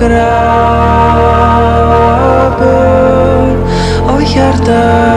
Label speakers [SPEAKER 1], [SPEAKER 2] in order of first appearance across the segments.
[SPEAKER 1] grafur og
[SPEAKER 2] hjarta.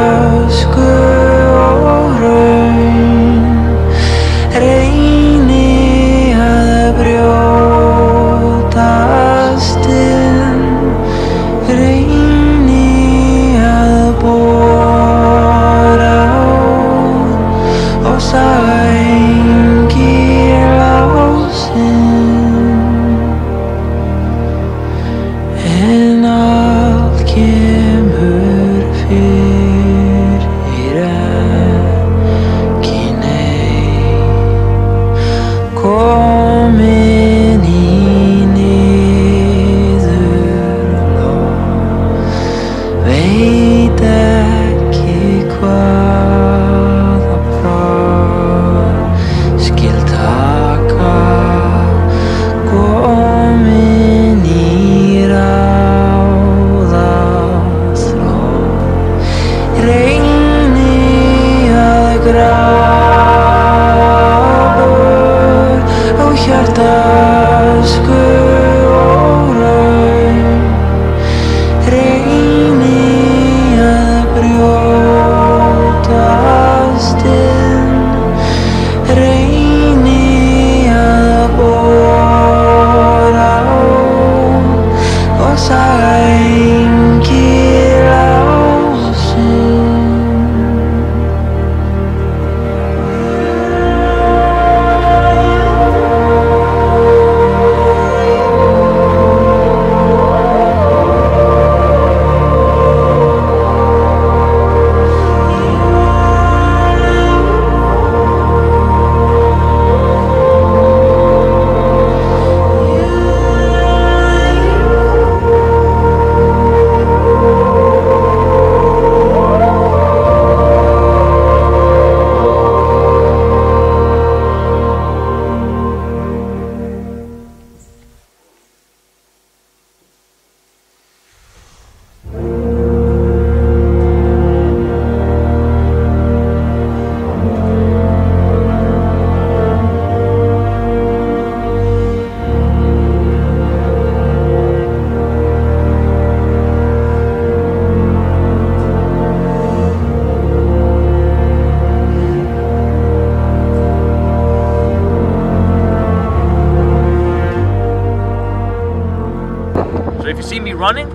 [SPEAKER 2] if you see me running,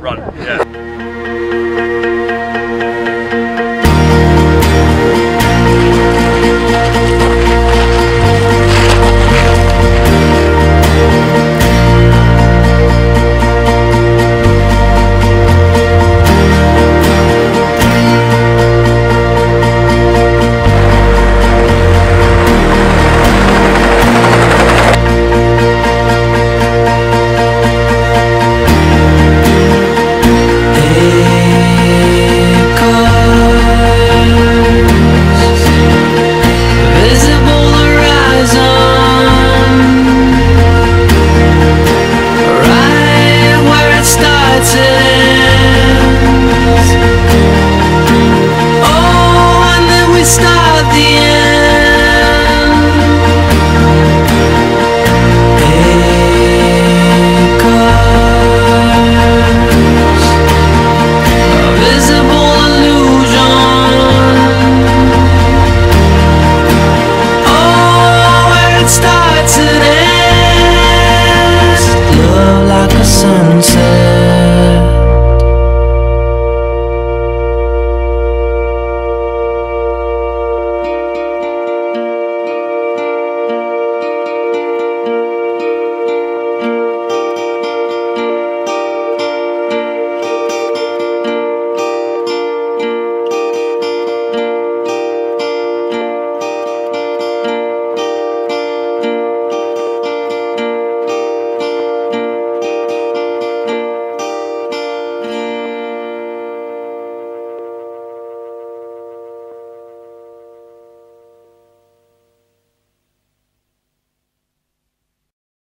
[SPEAKER 2] run. Yeah. start the end.